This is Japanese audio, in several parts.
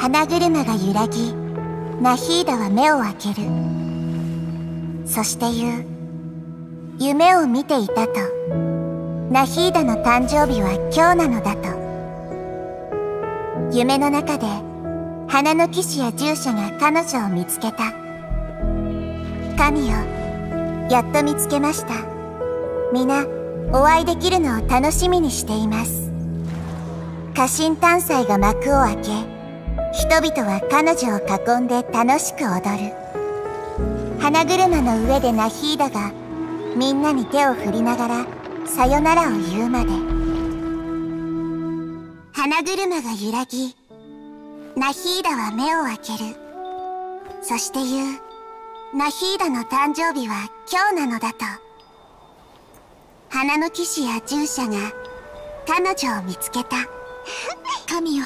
花車が揺らぎナヒーダは目を開ける。そして言う夢を見ていたと。ナヒーダの誕生日は今日なのだと。夢の中で花の騎士や従者が彼女を見つけた。神よやっと見つけました。皆お会いできるのを楽しみにしています。家臣探祭が幕を開け人々は彼女を囲んで楽しく踊る。花車の上でナヒーダがみんなに手を振りながらさよならを言うまで。花車が揺らぎナヒーダは目を開ける。そして言うナヒーダの誕生日は今日なのだと。花の騎士や従者が彼女を見つけた。神よ。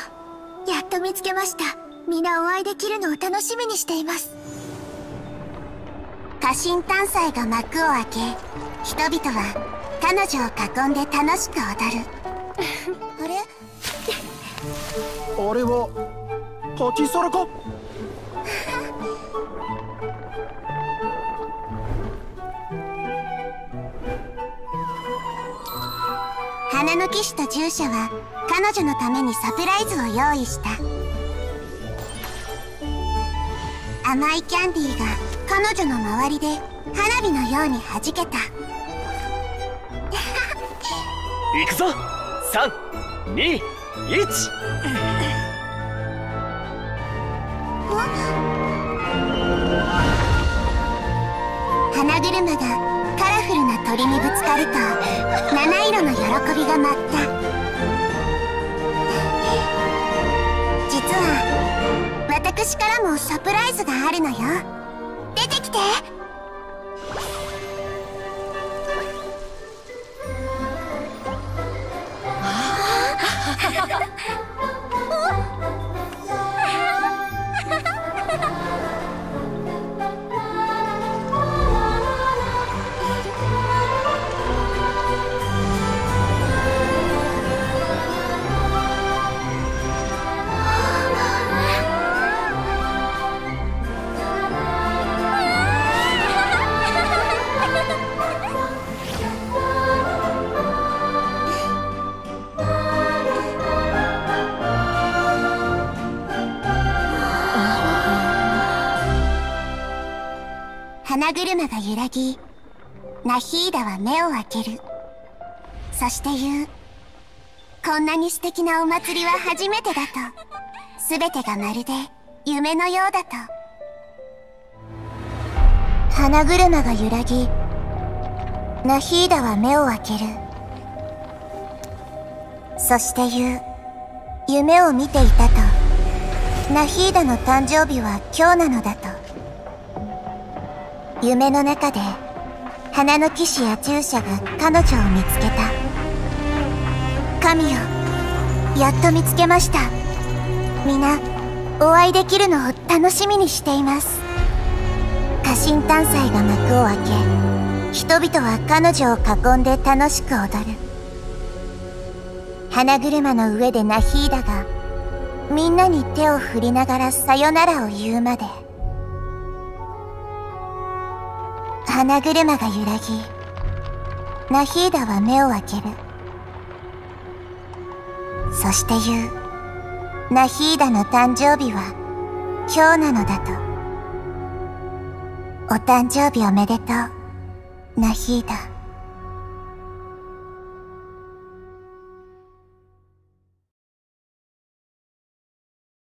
やっと見つけました。皆お会いできるのを楽しみにしています。家臣探祭が幕を開け人々は彼女を囲んで楽しく踊る。あれ？あれはパティサラか？花の騎士と従者は彼女のためにサプライズを用意した。甘いキャンディーが彼女の周りで花火のように弾けた。行くぞ。321花車がカラフルな鳥にぶつかると七色の喜びが舞った私からもサプライズがあるのよ。出てきて。花車が揺らぎナヒーダは目を開ける。そして言うこんなに素敵なお祭りは初めてだと。全てがまるで夢のようだと。花車が揺らぎナヒーダは目を開ける。そして言う夢を見ていたと。ナヒーダの誕生日は今日なのだと。夢の中で花の騎士や従者が彼女を見つけた。神よやっと見つけました。皆お会いできるのを楽しみにしています。家臣探祭が幕を開け人々は彼女を囲んで楽しく踊る。花車の上でナヒーダがみんなに手を振りながらさよならを言うまで。花車が揺らぎナヒーダは目を開ける。そして言うナヒーダの誕生日は今日なのだと。お誕生日おめでとうナヒーダ。